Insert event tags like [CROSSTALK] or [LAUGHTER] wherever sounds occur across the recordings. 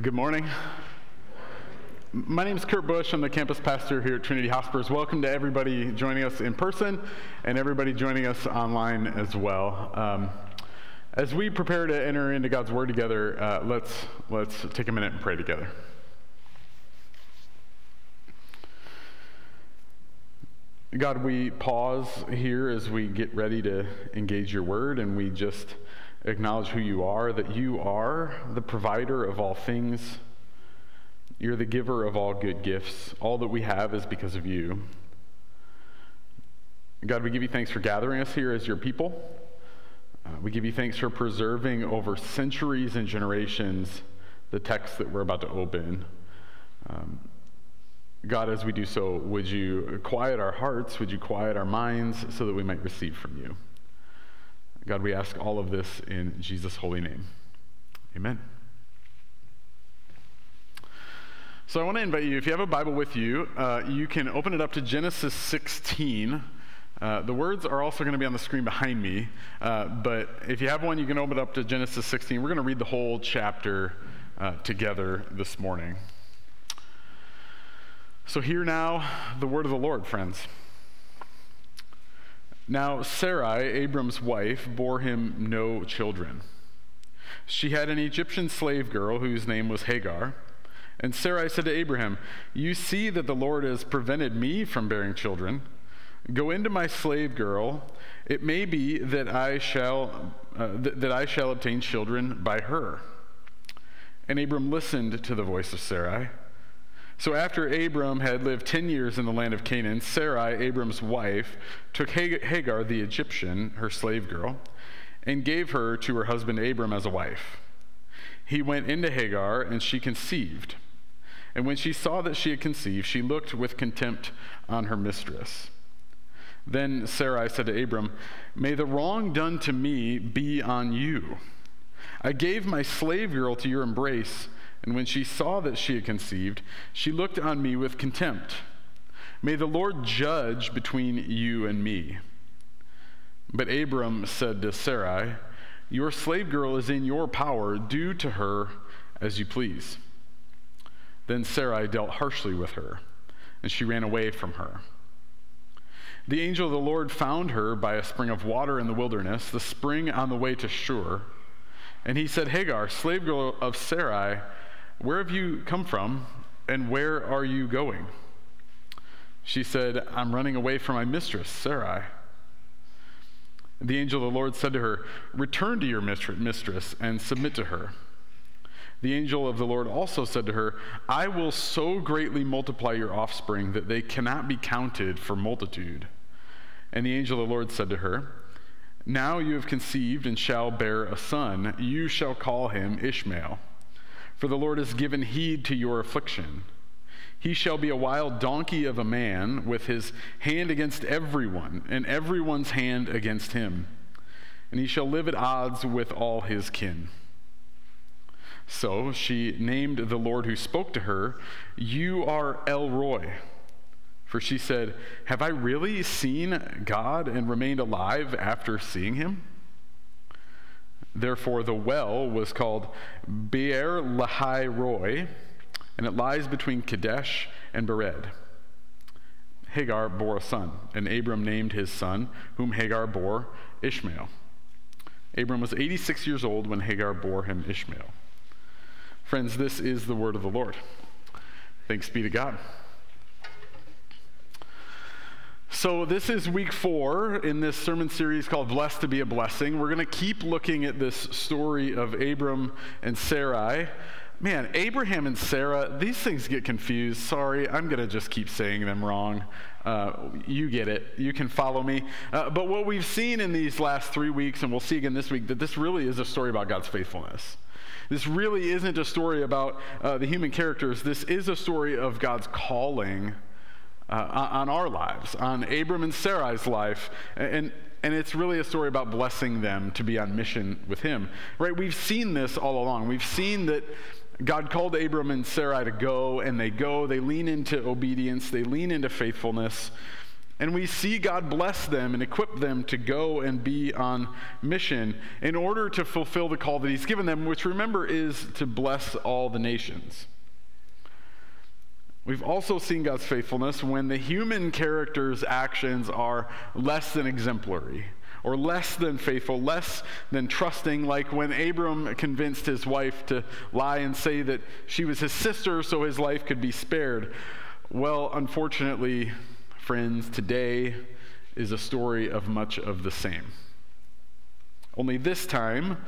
Good morning. My name is Kurt Bush. I'm the campus pastor here at Trinity Hospers. Welcome to everybody joining us in person and everybody joining us online as well. Um, as we prepare to enter into God's Word together, uh, let's, let's take a minute and pray together. God, we pause here as we get ready to engage your Word, and we just acknowledge who you are, that you are the provider of all things. You're the giver of all good gifts. All that we have is because of you. God, we give you thanks for gathering us here as your people. Uh, we give you thanks for preserving over centuries and generations the text that we're about to open. Um, God, as we do so, would you quiet our hearts? Would you quiet our minds so that we might receive from you? God, we ask all of this in Jesus' holy name. Amen. So I want to invite you, if you have a Bible with you, uh, you can open it up to Genesis 16. Uh, the words are also going to be on the screen behind me, uh, but if you have one, you can open it up to Genesis 16. We're going to read the whole chapter uh, together this morning. So, hear now the word of the Lord, friends. Now, Sarai, Abram's wife, bore him no children. She had an Egyptian slave girl whose name was Hagar. And Sarai said to Abraham, You see that the Lord has prevented me from bearing children. Go into my slave girl. It may be that I shall, uh, th- that I shall obtain children by her. And Abram listened to the voice of Sarai. So after Abram had lived 10 years in the land of Canaan, Sarai, Abram's wife, took Hagar, the Egyptian, her slave girl, and gave her to her husband Abram as a wife. He went into Hagar, and she conceived. And when she saw that she had conceived, she looked with contempt on her mistress. Then Sarai said to Abram, May the wrong done to me be on you. I gave my slave girl to your embrace and when she saw that she had conceived, she looked on me with contempt. May the Lord judge between you and me. But Abram said to Sarai, Your slave girl is in your power. Do to her as you please. Then Sarai dealt harshly with her, and she ran away from her. The angel of the Lord found her by a spring of water in the wilderness, the spring on the way to Shur. And he said, Hagar, slave girl of Sarai, where have you come from, and where are you going? She said, I'm running away from my mistress, Sarai. The angel of the Lord said to her, Return to your mistress and submit to her. The angel of the Lord also said to her, I will so greatly multiply your offspring that they cannot be counted for multitude. And the angel of the Lord said to her, Now you have conceived and shall bear a son. You shall call him Ishmael for the Lord has given heed to your affliction. He shall be a wild donkey of a man with his hand against everyone, and everyone's hand against him. And he shall live at odds with all his kin. So she named the Lord who spoke to her, You are El Roi. For she said, Have I really seen God and remained alive after seeing him? Therefore, the well was called Beer Lahai Roi, and it lies between Kadesh and Bered. Hagar bore a son, and Abram named his son, whom Hagar bore, Ishmael. Abram was 86 years old when Hagar bore him Ishmael. Friends, this is the word of the Lord. Thanks be to God. So, this is week four in this sermon series called Blessed to be a Blessing. We're going to keep looking at this story of Abram and Sarai. Man, Abraham and Sarah, these things get confused. Sorry, I'm going to just keep saying them wrong. Uh, you get it. You can follow me. Uh, but what we've seen in these last three weeks, and we'll see again this week, that this really is a story about God's faithfulness. This really isn't a story about uh, the human characters. This is a story of God's calling uh, on our lives, on Abram and Sarai's life. And, and it's really a story about blessing them to be on mission with him. Right? We've seen this all along. We've seen that God called Abram and Sarai to go, and they go. They lean into obedience, they lean into faithfulness. And we see God bless them and equip them to go and be on mission in order to fulfill the call that He's given them, which remember is to bless all the nations. We've also seen God's faithfulness when the human character's actions are less than exemplary or less than faithful, less than trusting, like when Abram convinced his wife to lie and say that she was his sister so his life could be spared. Well, unfortunately, friends, today is a story of much of the same. Only this time,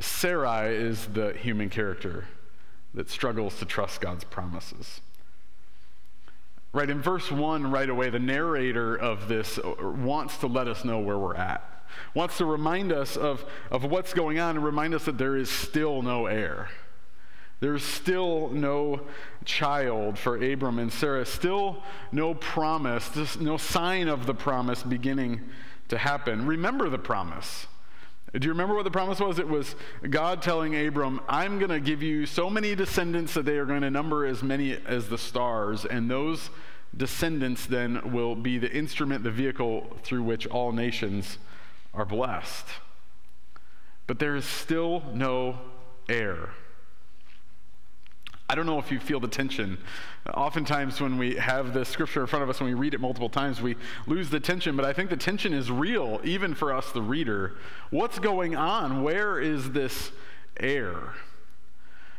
Sarai is the human character that struggles to trust God's promises. Right, in verse 1, right away, the narrator of this uh, wants to let us know where we're at, wants to remind us of, of what's going on and remind us that there is still no heir. There's still no child for Abram and Sarah, still no promise, no sign of the promise beginning to happen. Remember the promise. Do you remember what the promise was? It was God telling Abram, I'm going to give you so many descendants that they are going to number as many as the stars, and those descendants then will be the instrument, the vehicle through which all nations are blessed. But there is still no heir. I don't know if you feel the tension. Oftentimes, when we have the scripture in front of us and we read it multiple times, we lose the tension, but I think the tension is real, even for us, the reader. What's going on? Where is this heir?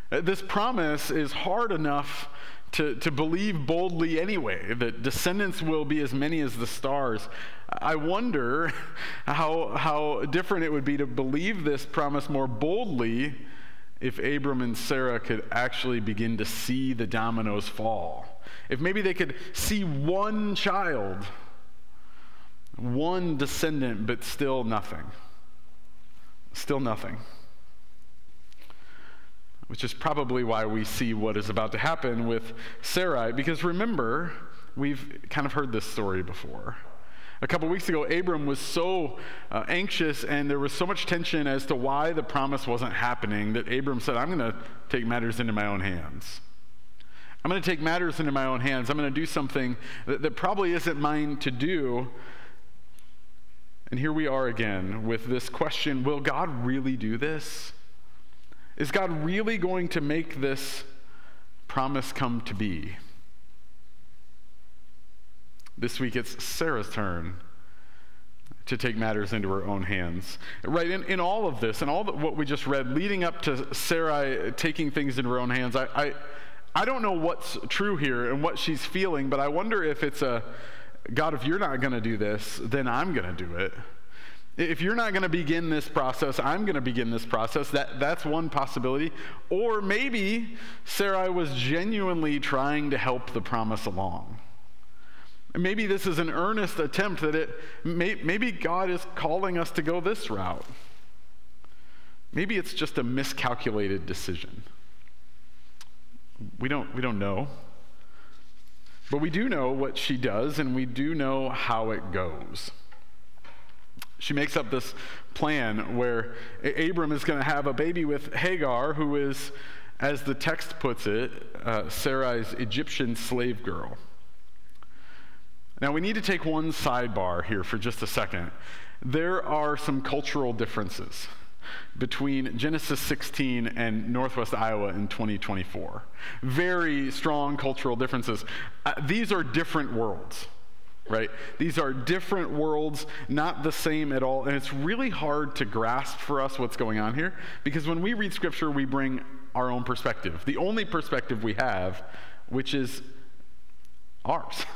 Uh, this promise is hard enough to, to believe boldly anyway that descendants will be as many as the stars. I wonder [LAUGHS] how, how different it would be to believe this promise more boldly if Abram and Sarah could actually begin to see the dominoes fall. If maybe they could see one child, one descendant, but still nothing. Still nothing. Which is probably why we see what is about to happen with Sarai. Because remember, we've kind of heard this story before. A couple weeks ago, Abram was so uh, anxious and there was so much tension as to why the promise wasn't happening that Abram said, I'm going to take matters into my own hands. I'm going to take matters into my own hands. I'm going to do something that, that probably isn't mine to do. And here we are again with this question Will God really do this? Is God really going to make this promise come to be? This week it's Sarah's turn to take matters into her own hands. Right, in, in all of this, and all the, what we just read, leading up to Sarah taking things into her own hands, I, I, I don't know what's true here and what she's feeling, but I wonder if it's a God, if you're not going to do this, then I'm going to do it. If you're not going to begin this process, I'm going to begin this process. That, that's one possibility. Or maybe Sarai was genuinely trying to help the promise along. Maybe this is an earnest attempt that it, may, maybe God is calling us to go this route. Maybe it's just a miscalculated decision. We don't, we don't know. But we do know what she does, and we do know how it goes. She makes up this plan where Abram is going to have a baby with Hagar, who is, as the text puts it, uh, Sarai's Egyptian slave girl. Now, we need to take one sidebar here for just a second. There are some cultural differences between Genesis 16 and Northwest Iowa in 2024. Very strong cultural differences. Uh, these are different worlds, right? These are different worlds, not the same at all. And it's really hard to grasp for us what's going on here because when we read Scripture, we bring our own perspective, the only perspective we have, which is ours. [LAUGHS]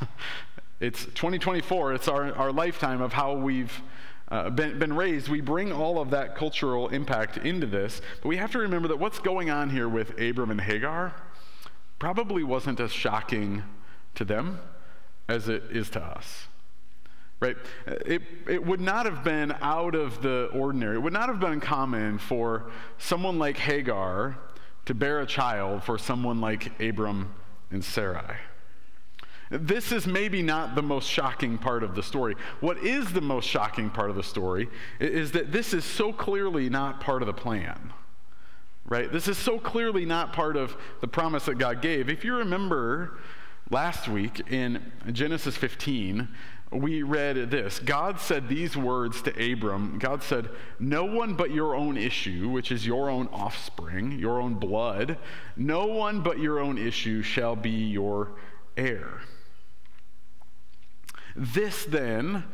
It's 2024, it's our, our lifetime of how we've uh, been, been raised. We bring all of that cultural impact into this, but we have to remember that what's going on here with Abram and Hagar probably wasn't as shocking to them as it is to us. Right? It, it would not have been out of the ordinary. It would not have been common for someone like Hagar to bear a child for someone like Abram and Sarai. This is maybe not the most shocking part of the story. What is the most shocking part of the story is that this is so clearly not part of the plan. Right? This is so clearly not part of the promise that God gave. If you remember Last week in Genesis 15, we read this God said these words to Abram God said, No one but your own issue, which is your own offspring, your own blood, no one but your own issue shall be your heir. This then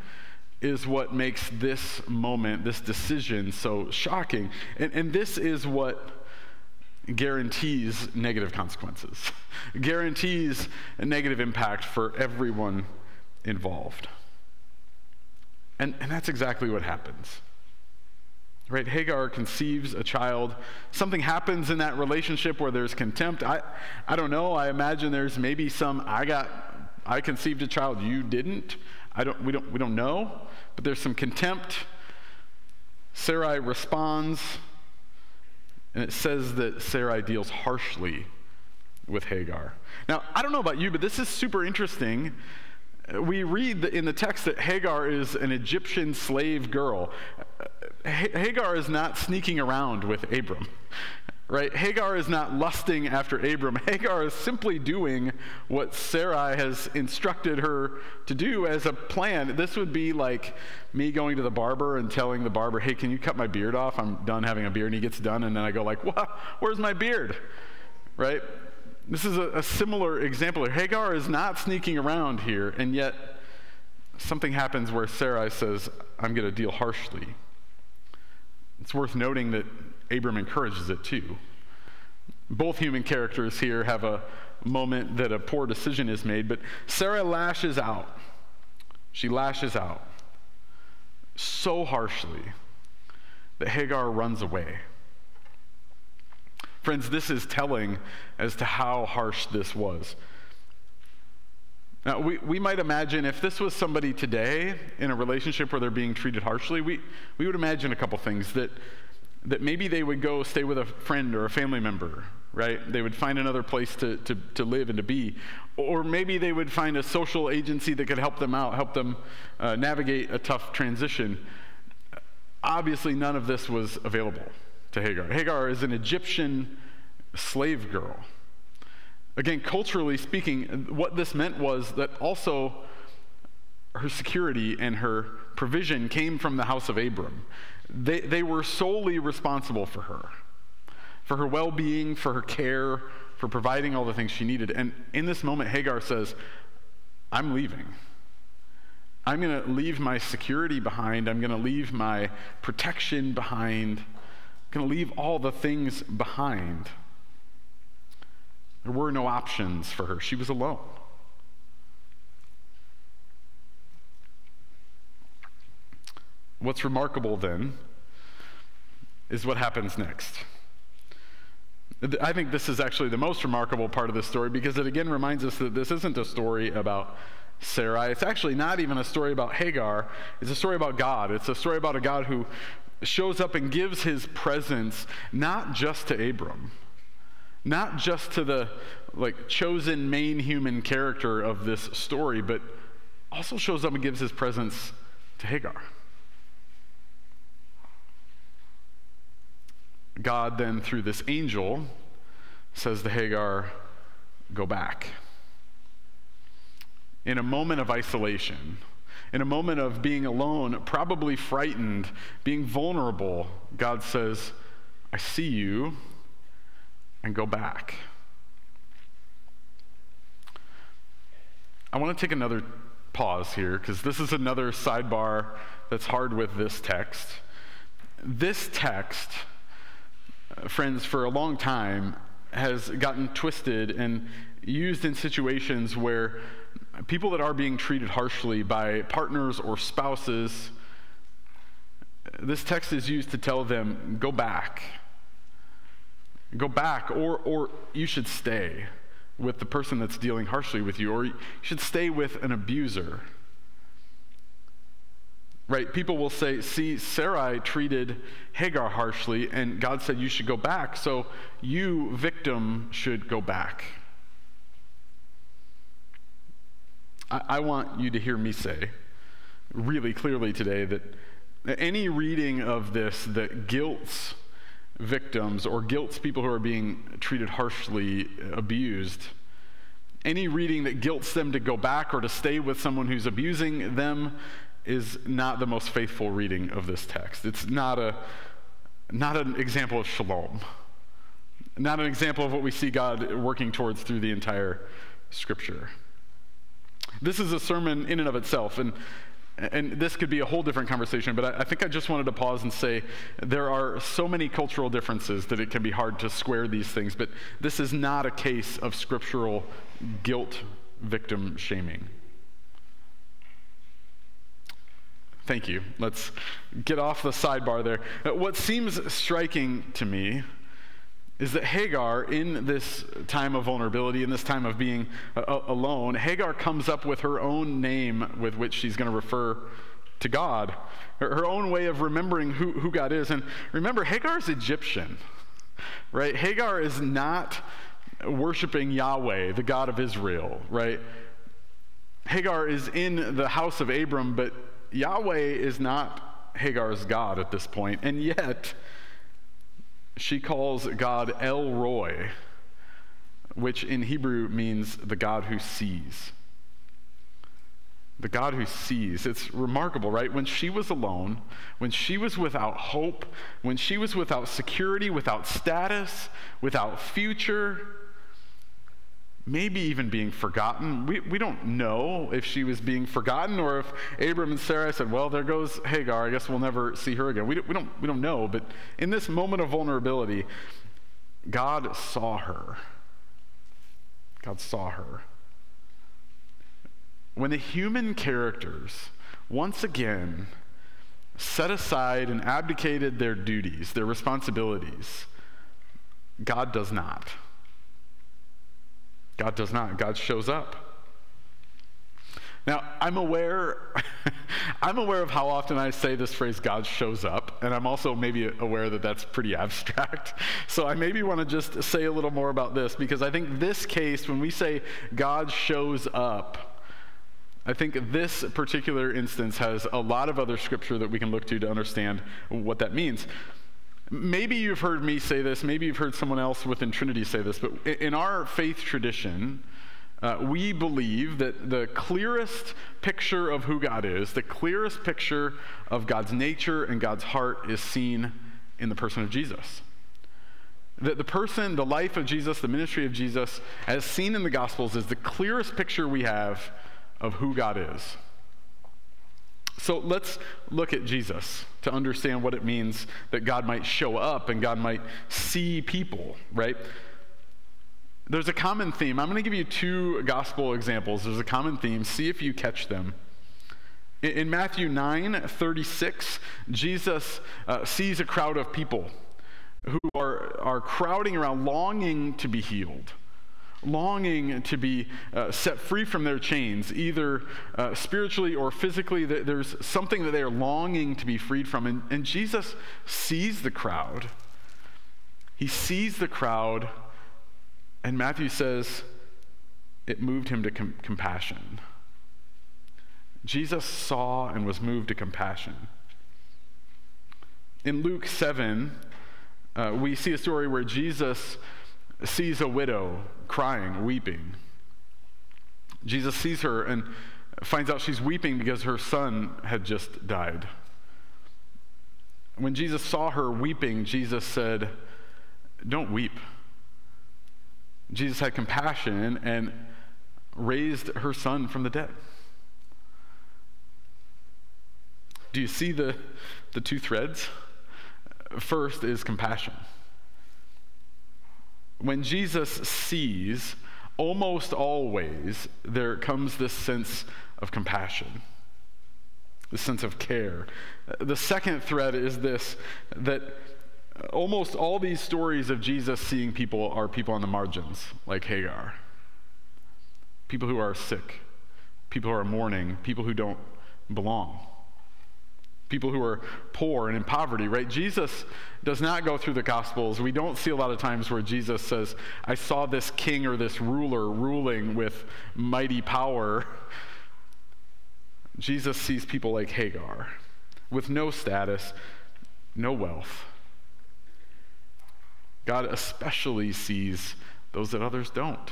is what makes this moment, this decision, so shocking. And, and this is what guarantees negative consequences, [LAUGHS] guarantees a negative impact for everyone involved. And, and that's exactly what happens. Right? Hagar conceives a child. Something happens in that relationship where there's contempt. I, I don't know. I imagine there's maybe some, I got, I conceived a child, you didn't. I don't, we, don't, we don't know. But there's some contempt. Sarai responds. And it says that Sarai deals harshly with Hagar. Now, I don't know about you, but this is super interesting. We read in the text that Hagar is an Egyptian slave girl. Hagar is not sneaking around with Abram right? Hagar is not lusting after Abram. [LAUGHS] Hagar is simply doing what Sarai has instructed her to do as a plan. This would be like me going to the barber and telling the barber, "Hey, can you cut my beard off? I'm done having a beard." And he gets done, and then I go like, "What? Where's my beard?" Right? This is a, a similar example. Hagar is not sneaking around here, and yet something happens where Sarai says, "I'm going to deal harshly." It's worth noting that Abram encourages it too. Both human characters here have a moment that a poor decision is made, but Sarah lashes out. She lashes out so harshly that Hagar runs away. Friends, this is telling as to how harsh this was. Now, we, we might imagine if this was somebody today in a relationship where they're being treated harshly, we, we would imagine a couple things that that maybe they would go stay with a friend or a family member, right? They would find another place to, to, to live and to be. Or maybe they would find a social agency that could help them out, help them uh, navigate a tough transition. Obviously, none of this was available to Hagar. Hagar is an Egyptian slave girl. Again, culturally speaking, what this meant was that also her security and her provision came from the house of Abram. They, they were solely responsible for her, for her well being, for her care, for providing all the things she needed. And in this moment, Hagar says, I'm leaving. I'm going to leave my security behind. I'm going to leave my protection behind. I'm going to leave all the things behind. There were no options for her. She was alone. What's remarkable then is what happens next. I think this is actually the most remarkable part of the story because it again reminds us that this isn't a story about Sarai. It's actually not even a story about Hagar. It's a story about God. It's a story about a God who shows up and gives his presence not just to Abram, not just to the like chosen main human character of this story, but also shows up and gives his presence to Hagar. God then, through this angel, says to Hagar, Go back. In a moment of isolation, in a moment of being alone, probably frightened, being vulnerable, God says, I see you, and go back. I want to take another pause here because this is another sidebar that's hard with this text. This text friends, for a long time has gotten twisted and used in situations where people that are being treated harshly by partners or spouses, this text is used to tell them, go back. Go back, or, or you should stay with the person that's dealing harshly with you, or you should stay with an abuser. Right? People will say, see, Sarai treated Hagar harshly, and God said you should go back, so you, victim, should go back. I, I want you to hear me say really clearly today that any reading of this that guilts victims or guilts people who are being treated harshly, abused, Any reading that guilts them to go back or to stay with someone who's abusing them is not the most faithful reading of this text. It's not, a, not an example of shalom, not an example of what we see God working towards through the entire scripture. This is a sermon in and of itself, and, and this could be a whole different conversation, but I, I, think I just wanted to pause and say there are so many cultural differences that it can be hard to square these things, but this is not a case of scriptural guilt victim shaming. Thank you. Let's get off the sidebar there. What seems striking to me is that Hagar, in this time of vulnerability, in this time of being uh, alone, Hagar comes up with her own name with which she's going to refer to God, her, her own way of remembering who, who God is. And remember, Hagar is Egyptian, right? Hagar is not worshiping Yahweh, the God of Israel, right? Hagar is in the house of Abram, but Yahweh is not Hagar's God at this point, and yet she calls God El Roi, which in Hebrew means the God who sees. The God who sees. It's remarkable, right? When she was alone, when she was without hope, when she was without security, without status, without future, maybe even being forgotten. We, we don't know if she was being forgotten or if Abram and Sarah said, Well, there goes Hagar. I guess we'll never see her again. We, we, don't, we don't know. But in this moment of vulnerability, God saw her. God saw her. When the human characters once again set aside and abdicated their duties, their responsibilities, God does not. God does not. God shows up. Now, I'm aware, [LAUGHS] I'm aware of how often I say this phrase, God shows up, and I'm also maybe aware that that's pretty [LAUGHS] abstract. So I maybe want to just say a little more about this because I think this case, when we say God shows up, I think this particular instance has a lot of other scripture that we can look to to understand what that means. Maybe you've heard me say this, maybe you've heard someone else within Trinity say this, but in our faith tradition, uh, we believe that the clearest picture of who God is, the clearest picture of God's nature and God's heart is seen in the person of Jesus. That the person, the life of Jesus, the ministry of Jesus, as seen in the Gospels, is the clearest picture we have of who God is. So let's look at Jesus to understand what it means that God might show up and God might see people, right? There's a common theme. I'm going to give you two gospel examples. There's a common theme. See if you catch them. In Matthew 9 36, Jesus uh, sees a crowd of people who are, are crowding around, longing to be healed longing to be uh, set free from their chains, either uh, spiritually or physically. There's something that they are longing to be freed from. And, and Jesus sees the crowd. He sees the crowd, and Matthew says it moved him to com- compassion. Jesus saw and was moved to compassion. In Luke 7, uh, we see a story where Jesus sees a widow crying, weeping. Jesus sees her and finds out she's weeping because her son had just died. When Jesus saw her weeping, Jesus said, Don't weep. Jesus had compassion and raised her son from the dead. Do you see the, the two threads? First is compassion when Jesus sees, almost always there comes this sense of compassion, this sense of care. The second thread is this that almost all these stories of Jesus seeing people are people on the margins, like Hagar. People who are sick, people who are mourning, people who don't belong people who are poor and in poverty, right? Jesus does not go through the Gospels. We don't see a lot of times where Jesus says, I saw this king or this ruler ruling with mighty power. [LAUGHS] Jesus sees people like Hagar with no status, no wealth. God especially sees those that others don't.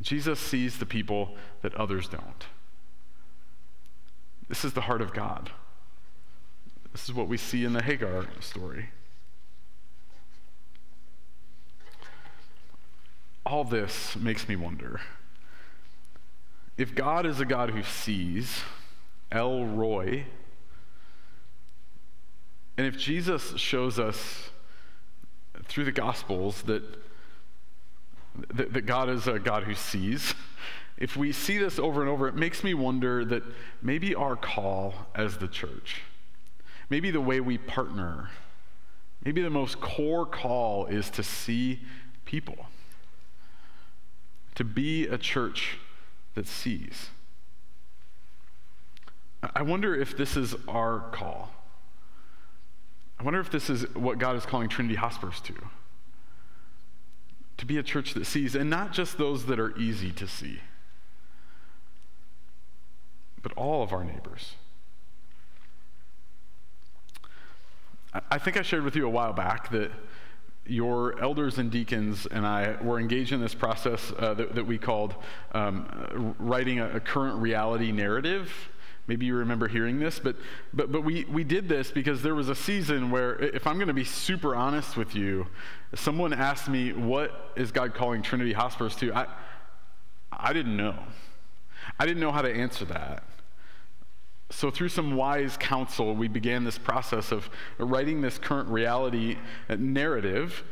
Jesus sees the people that others don't. This is the heart of God. This is what we see in the Hagar story. All this makes me wonder if God is a God who sees, El Roi, and if Jesus shows us through the Gospels that, that, that, God is a God who sees, if we see this over and over, it makes me wonder that maybe our call as the church, maybe the way we partner, maybe the most core call is to see people, to be a church that sees. I wonder if this is our call. I wonder if this is what God is calling Trinity Hospers to. To be a church that sees, and not just those that are easy to see, but all of our neighbors. I think I shared with you a while back that your elders and deacons and I were engaged in this process uh, that, that, we called um, writing a, a, current reality narrative. Maybe you remember hearing this, but, but, but we, we did this because there was a season where, if I'm going to be super honest with you, someone asked me, What is God calling Trinity Hospers to? I, I didn't know. I didn't know how to answer that. So, through some wise counsel, we began this process of writing this current reality narrative.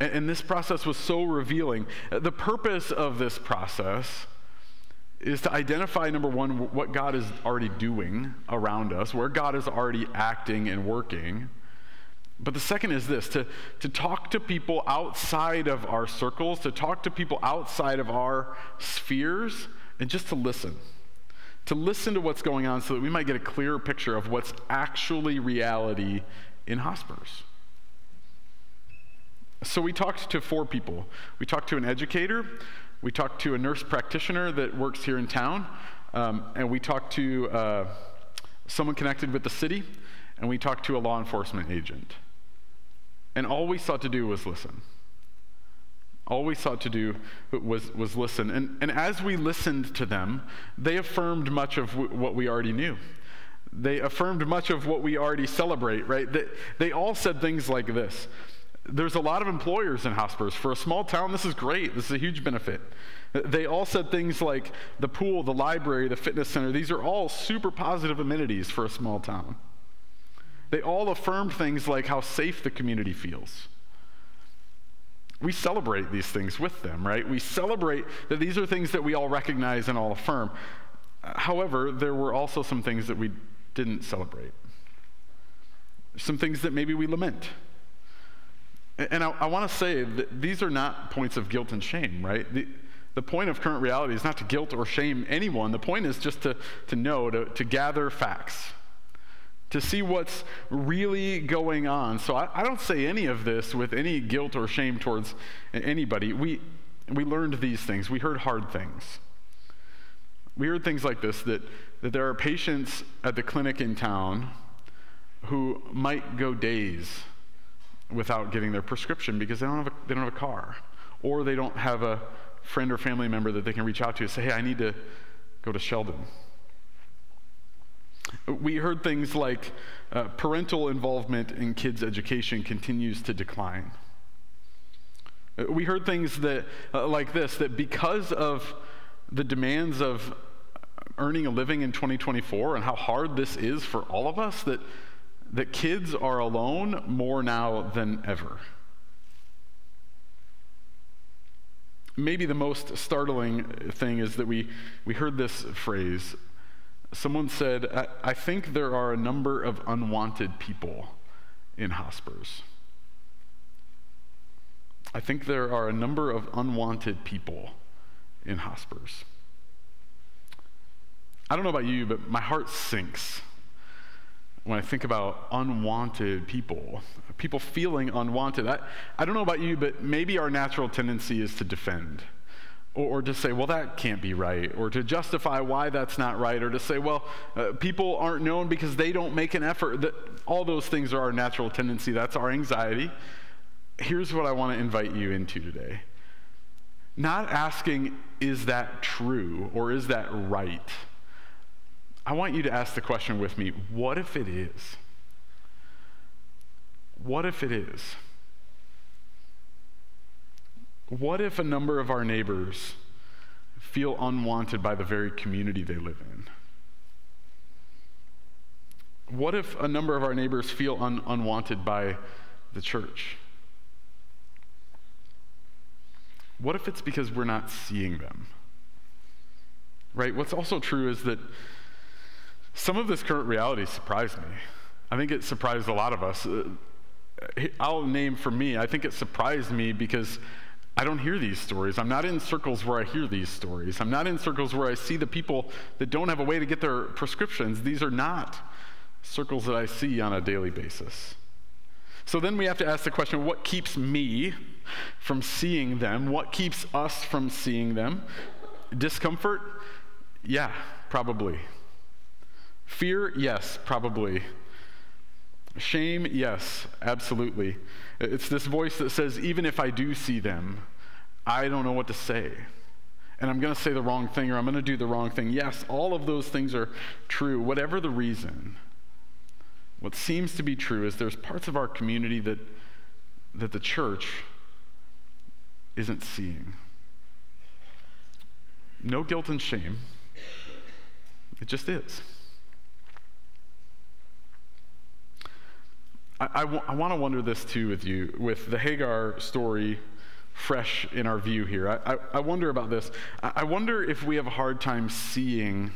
And this process was so revealing. The purpose of this process is to identify, number one, what God is already doing around us, where God is already acting and working. But the second is this to, to talk to people outside of our circles, to talk to people outside of our spheres, and just to listen to listen to what's going on so that we might get a clearer picture of what's actually reality in Hospers. So we talked to four people. We talked to an educator, we talked to a nurse practitioner that works here in town, um, and we talked to uh, someone connected with the city, and we talked to a law enforcement agent. And all we sought to do was listen. All we sought to do was, was listen. And, and as we listened to them, they affirmed much of w- what we already knew. They affirmed much of what we already celebrate, right? They, they all said things like this There's a lot of employers in Hospers. For a small town, this is great. This is a huge benefit. They all said things like the pool, the library, the fitness center. These are all super positive amenities for a small town. They all affirmed things like how safe the community feels we celebrate these things with them, right? We celebrate that these are things that we all recognize and all affirm. However, there were also some things that we didn't celebrate, some things that maybe we lament. And I, I want to say that these are not points of guilt and shame, right? The, the point of current reality is not to guilt or shame anyone. The point is just to, to know, to, to gather facts to see what's really going on. So I, I, don't say any of this with any guilt or shame towards anybody. We, we learned these things, we heard hard things. We heard things like this that, that there are patients at the clinic in town who might go days without getting their prescription because they don't have a, they don't have a car or they don't have a friend or family member that they can reach out to and say, hey, I need to go to Sheldon. We heard things like uh, parental involvement in kids' education continues to decline. Uh, we heard things that, uh, like this that because of the demands of earning a living in 2024 and how hard this is for all of us, that, that kids are alone more now than ever. Maybe the most startling thing is that we, we heard this phrase Someone said, I, I think there are a number of unwanted people in Hospers. I think there are a number of unwanted people in Hospers. I don't know about you, but my heart sinks when I think about unwanted people, people feeling unwanted. I, I don't know about you, but maybe our natural tendency is to defend. Or, or to say, well, that can't be right, or to justify why that's not right, or to say, well, uh, people aren't known because they don't make an effort. That, all those things are our natural tendency. That's our anxiety. Here's what I want to invite you into today Not asking, is that true or is that right? I want you to ask the question with me what if it is? What if it is? What if a number of our neighbors feel unwanted by the very community they live in? What if a number of our neighbors feel un- unwanted by the church? What if it's because we're not seeing them? Right? What's also true is that some of this current reality surprised me. I think it surprised a lot of us. Uh, I'll name for me, I think it surprised me because I don't hear these stories. I'm not in circles where I hear these stories. I'm not in circles where I see the people that don't have a way to get their prescriptions. These are not circles that I see on a daily basis. So then we have to ask the question what keeps me from seeing them? What keeps us from seeing them? Discomfort? Yeah, probably. Fear? Yes, probably. Shame? Yes, absolutely. It's this voice that says, even if I do see them, I don't know what to say. And I'm going to say the wrong thing or I'm going to do the wrong thing. Yes, all of those things are true, whatever the reason. What seems to be true is there's parts of our community that, that the church isn't seeing. No guilt and shame, it just is. I, I, w- I want to wonder this too with you, with the Hagar story fresh in our view here. I, I, I wonder about this. I, I wonder if we have a hard time seeing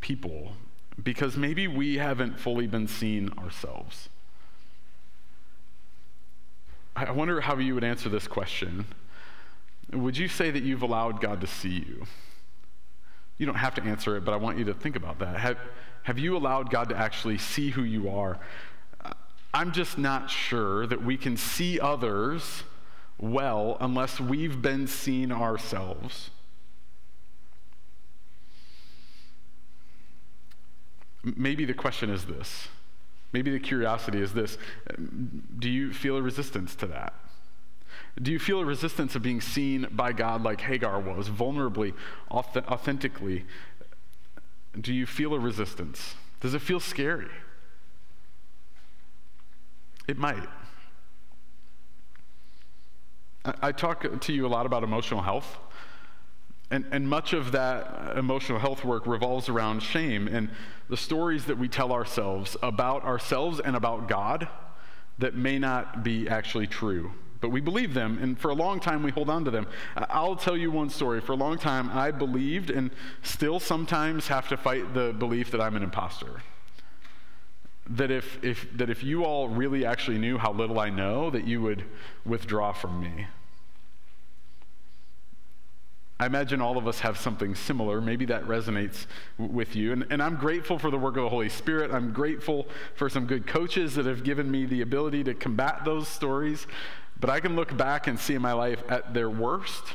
people because maybe we haven't fully been seen ourselves. I wonder how you would answer this question. Would you say that you've allowed God to see you? You don't have to answer it, but I want you to think about that. Have, have you allowed God to actually see who you are? I'm just not sure that we can see others well unless we've been seen ourselves. Maybe the question is this. Maybe the curiosity is this Do you feel a resistance to that? Do you feel a resistance of being seen by God like Hagar was, vulnerably, authentically? Do you feel a resistance? Does it feel scary? It might. I, talk to you a lot about emotional health. And, and much of that emotional health work revolves around shame and the stories that we tell ourselves about ourselves and about God that may not be actually true. But we believe them, and for a long time we hold on to them. I'll tell you one story. For a long time, I believed and still sometimes have to fight the belief that I'm an imposter that if, if, that if you all really actually knew how little I know, that you would withdraw from me. I imagine all of us have something similar. Maybe that resonates w- with you. And, and I'm grateful for the work of the Holy Spirit. I'm grateful for some good coaches that have given me the ability to combat those stories. But I can look back and see my life at their worst.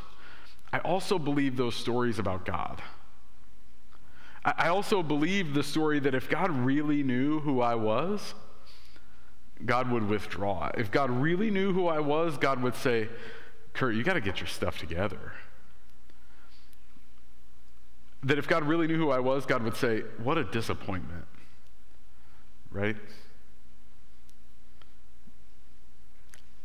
I also believe those stories about God. I also believe the story that if God really knew who I was, God would withdraw. If God really knew who I was, God would say, Kurt, you got to get your stuff together. That if God really knew who I was, God would say, What a disappointment. Right?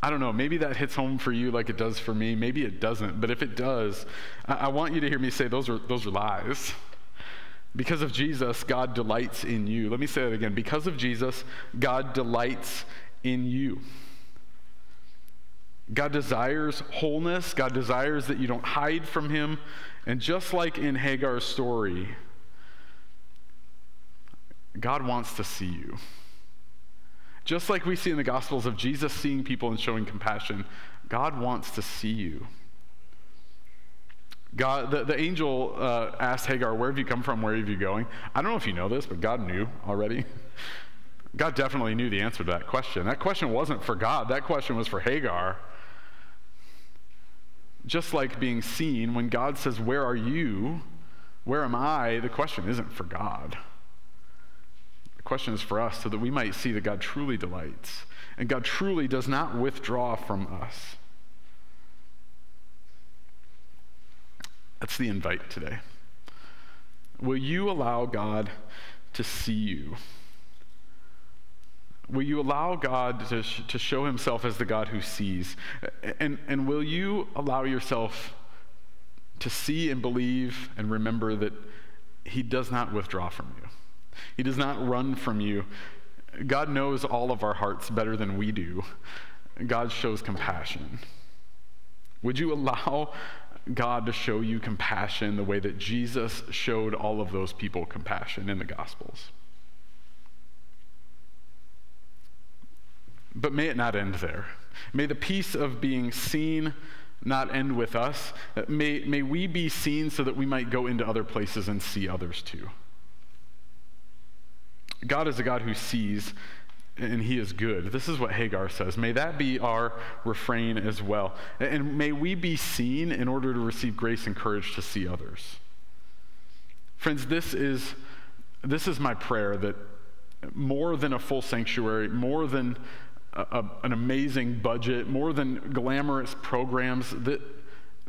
I don't know, maybe that hits home for you like it does for me. Maybe it doesn't. But if it does, I, I want you to hear me say those are, those are lies. Because of Jesus, God delights in you. Let me say that again. Because of Jesus, God delights in you. God desires wholeness. God desires that you don't hide from Him. And just like in Hagar's story, God wants to see you. Just like we see in the Gospels of Jesus seeing people and showing compassion, God wants to see you. God, the, the angel uh, asked Hagar, Where have you come from? Where have you going? I don't know if you know this, but God knew already. [LAUGHS] God definitely knew the answer to that question. That question wasn't for God, that question was for Hagar. Just like being seen, when God says, Where are you? Where am I? The question isn't for God. The question is for us so that we might see that God truly delights and God truly does not withdraw from us. That's the invite today. Will you allow God to see you? Will you allow God to, sh- to show himself as the God who sees? And, and will you allow yourself to see and believe and remember that he does not withdraw from you? He does not run from you. God knows all of our hearts better than we do. God shows compassion. Would you allow God to show you compassion the way that Jesus showed all of those people compassion in the Gospels? But may it not end there. May the peace of being seen not end with us. May, may we be seen so that we might go into other places and see others too. God is a God who sees, and he is good. This is what Hagar says. May that be our refrain as well. And may we be seen in order to receive grace and courage to see others. Friends, this is, this is my prayer that more than a full sanctuary, more than a, a, an amazing budget, more than glamorous programs, that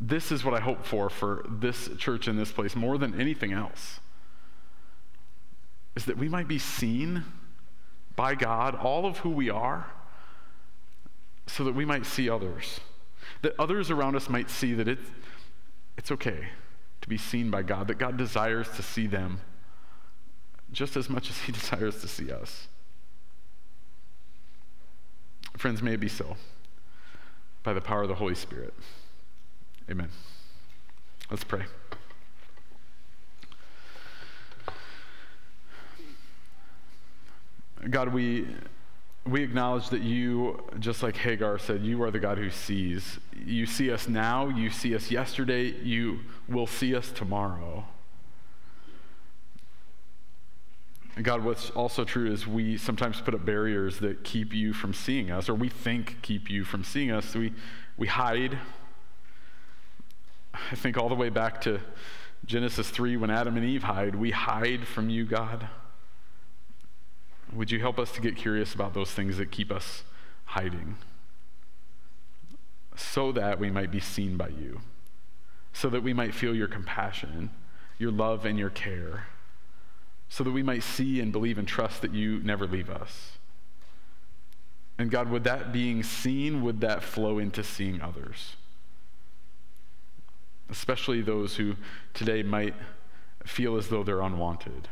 this is what I hope for for this church in this place, more than anything else is that we might be seen by God, all of who we are, so that we might see others. That others around us might see that it's, it's okay to be seen by God, that God desires to see them just as much as He [LAUGHS] desires to see us. Friends, may it be so by the power of the Holy Spirit. Amen. Let's pray. God, we, we acknowledge that you, just like Hagar said, you are the God who sees. You see us now, you see us yesterday, you will see us tomorrow. God, what's also true is we sometimes put up barriers that keep you from seeing us, or we think keep you from seeing us. We, we hide. I think all the way back to Genesis 3 when Adam and Eve hide. We hide from you, God. Would you help us to get curious about those things that keep us hiding so that we might be seen by you, so that we might feel your compassion, your love, and your care, so that we might see and believe and trust that you never leave us? And God, would that being seen, would that flow into seeing others? Especially those who today might feel as though they're unwanted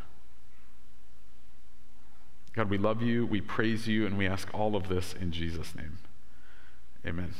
God, we love you, we praise you, and we ask all of this in Jesus' name. Amen.